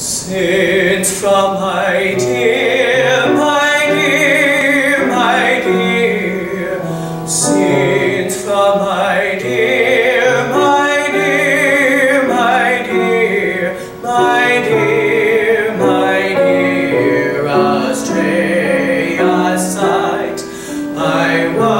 Since from my dear, my dear, my dear, since from my dear, my dear, my dear, my dear, my dear, astray, aside, I was.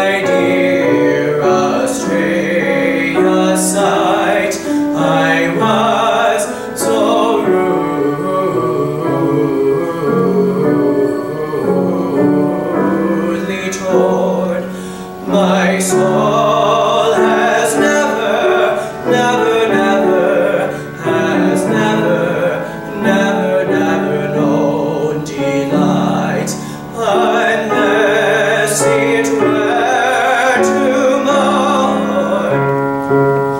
I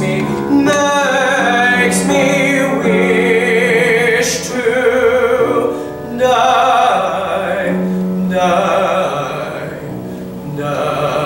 makes me wish to die, die, die.